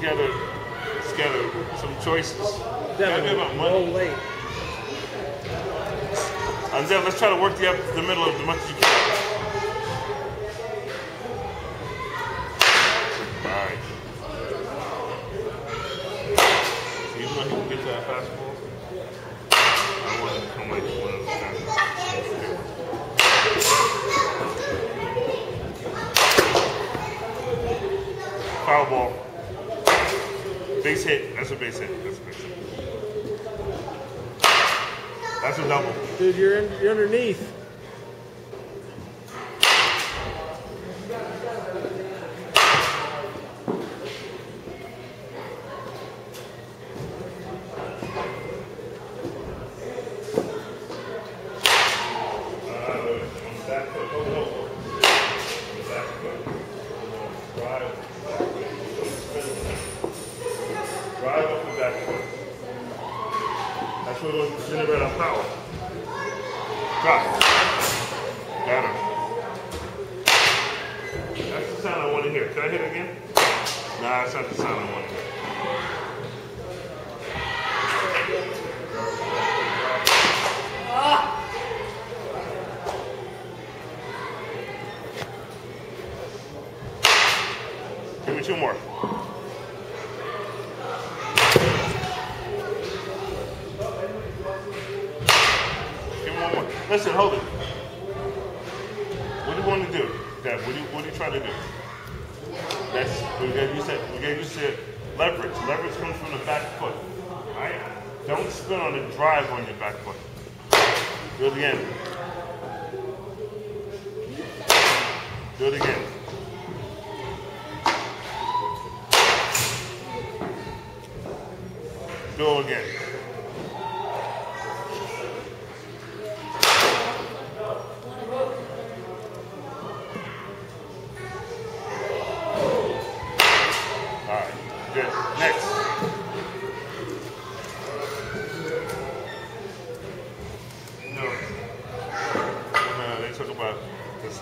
just gotta, just gotta some choices. About Devan, money. roll late. Let's try to work the up the middle of the much as you can. Alright. Even though he can get that fastball, I want to come like one of those. Foul ball. Base hit. That's a base hit. That's a base hit. That's a double. Dude, you're, in, you're underneath. Drive up the back foot. That's what will generate our power. Drop. Got him. That's the sound I want to hear. Can I hit it again? Nah, that's not the sound I want to hear. Give me two more. Give me one more. Listen, hold it. What do you want to do? Dad, what do you what are you trying to do? That's we got you said we got you said leverage. Leverage comes from the back foot. Alright? Don't spin on the drive on your back foot. Do it again. Do it again. Do it again. Good. Next. No. No, they talk about this.